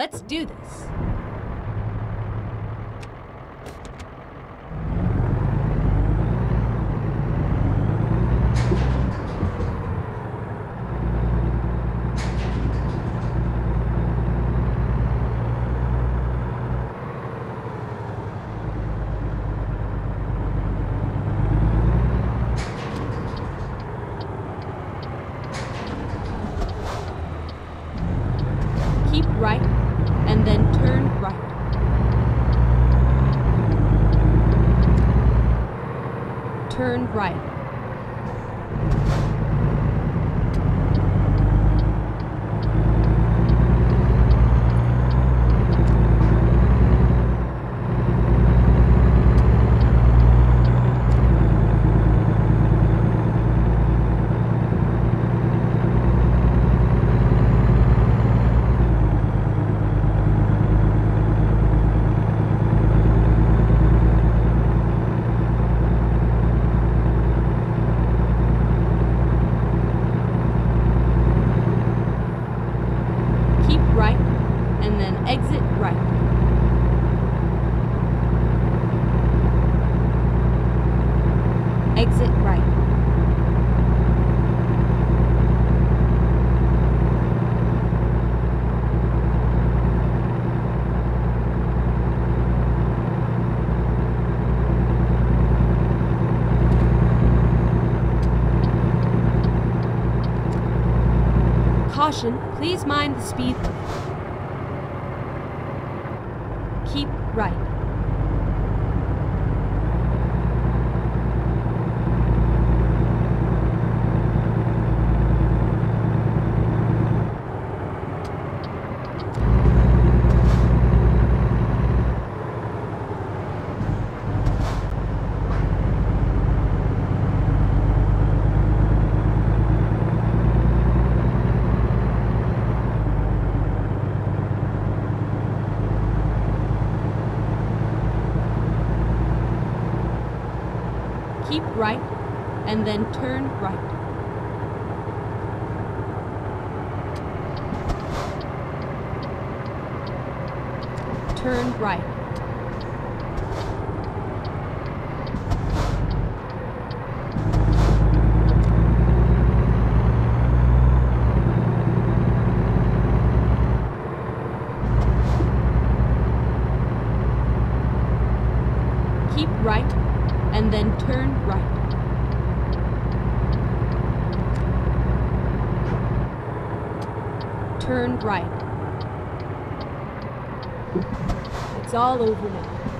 Let's do this. Keep right and then turn right. Turn right. Keep right and then exit right. Exit right. Caution, please mind the speed. Keep right. Keep right and then turn right. Turn right. Keep right and then turn right. Turn right. It's all over now.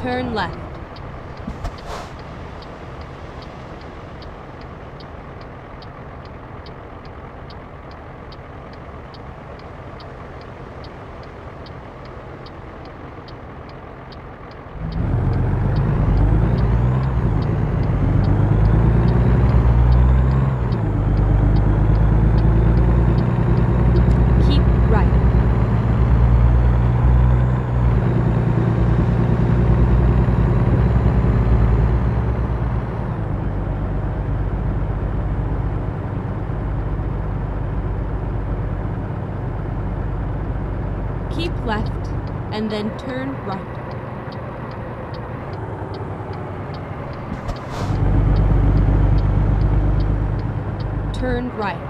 Turn left. Keep right. Keep left then turn right. Turn right.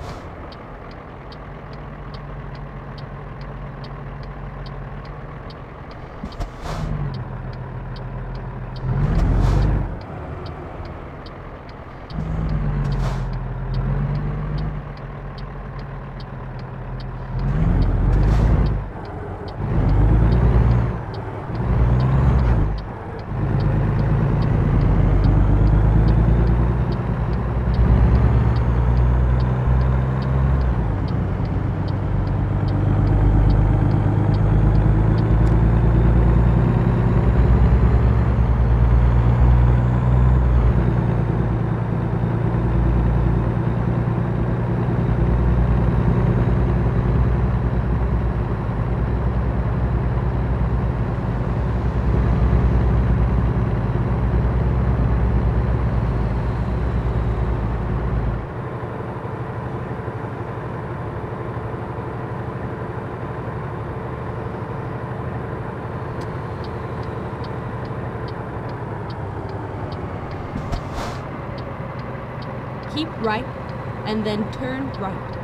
Right, and then turn right.